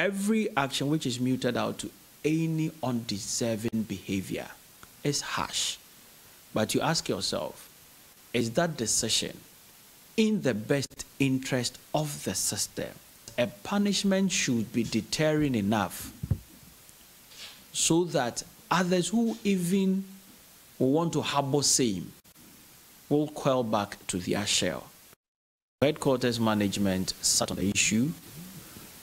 Every action which is muted out to any undeserving behavior is harsh. But you ask yourself, is that decision in the best interest of the system? A punishment should be deterring enough so that others who even want to harbor same will quell back to their shell. Headquarters management sat on the issue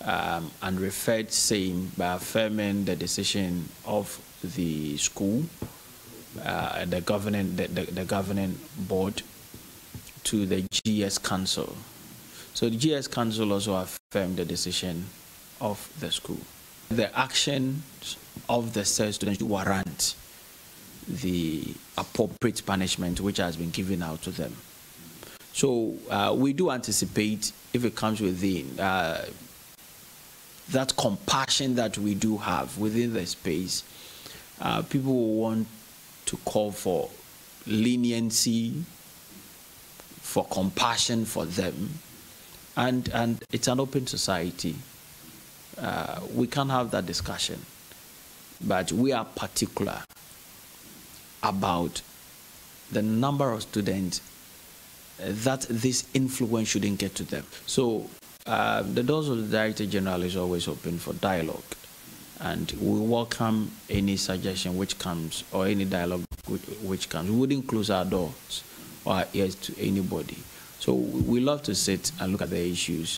um, and referred same by affirming the decision of the school, uh, the governing the, the, the governing board to the GES Council. So the GES Council also affirmed the decision of the school. The actions of the said students warrant the appropriate punishment which has been given out to them. So uh, we do anticipate if it comes within uh, that compassion that we do have within the space, uh, people will want to call for leniency, for compassion for them, and and it's an open society. Uh, we can have that discussion, but we are particular about the number of students that this influence shouldn't get to them. So uh, the doors of the Director General is always open for dialogue. And we welcome any suggestion which comes or any dialogue which, which comes. We wouldn't close our doors or our ears to anybody. So we love to sit and look at the issues